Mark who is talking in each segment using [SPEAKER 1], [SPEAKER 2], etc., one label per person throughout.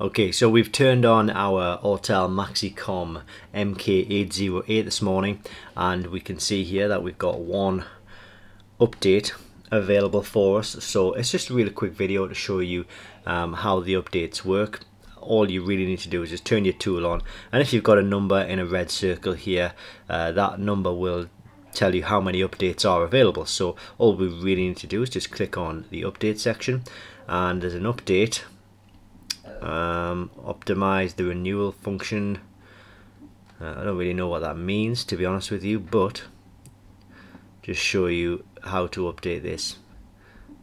[SPEAKER 1] Okay, so we've turned on our Autel Maxicom MK808 this morning and we can see here that we've got one update available for us. So it's just a really quick video to show you um, how the updates work. All you really need to do is just turn your tool on and if you've got a number in a red circle here, uh, that number will tell you how many updates are available. So all we really need to do is just click on the update section and there's an update um, optimize the renewal function. Uh, I don't really know what that means to be honest with you but just show you how to update this.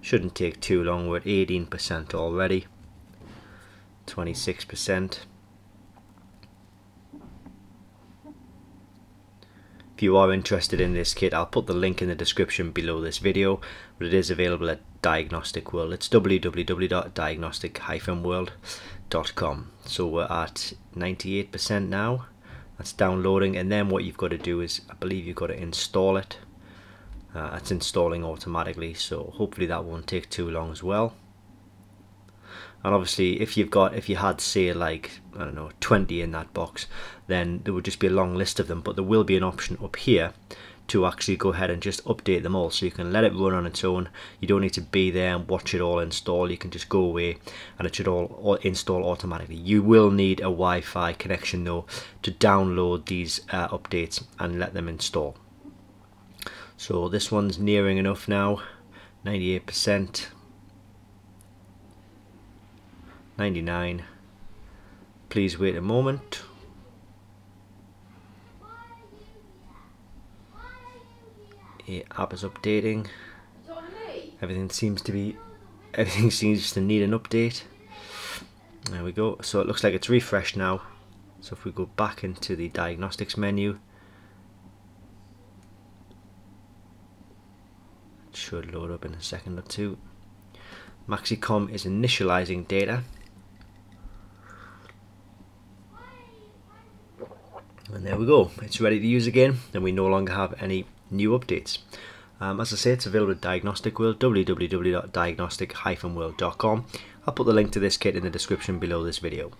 [SPEAKER 1] Shouldn't take too long. We're at 18% already. 26% If you are interested in this kit, I'll put the link in the description below this video, but it is available at Diagnostic World. It's www.diagnostic-world.com. So we're at 98% now. That's downloading, and then what you've got to do is, I believe you've got to install it. Uh, it's installing automatically, so hopefully that won't take too long as well and obviously if you've got if you had say like I don't know 20 in that box then there would just be a long list of them. But there will be an option up here to actually go ahead and just update them all. So you can let it run on its own. You don't need to be there and watch it all install. You can just go away and it should all install automatically. You will need a Wi-Fi connection though to download these uh, updates and let them install. So this one's nearing enough now. 98% 99 please wait a moment. The app is updating. Everything seems to be everything seems to need an update. There we go. So it looks like it's refreshed now. So if we go back into the diagnostics menu it should load up in a second or two. Maxicom is initializing data and there we go. It's ready to use again and we no longer have any new updates. Um, as I say it's available at Diagnostic World www.diagnostic-world.com I'll put the link to this kit in the description below this video